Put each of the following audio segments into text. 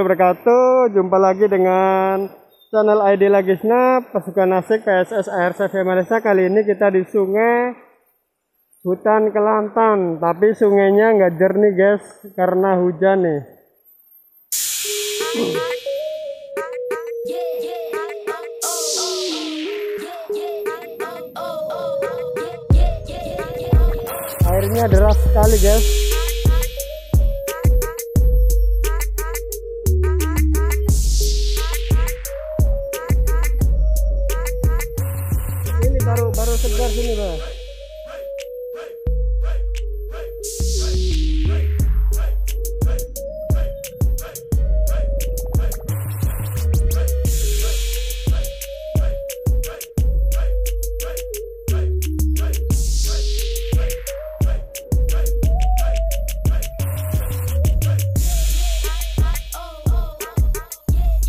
wabarakatuh. Jumpa lagi dengan channel ID Lagisna Pasukan Asik PSS ARCV Malaysia. Kali ini kita di sungai hutan Kelantan, tapi sungainya nggak jernih guys karena hujan nih. Airnya deras sekali guys. Segar sini, Bang.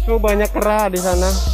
Tuh banyak kera di sana.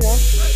人.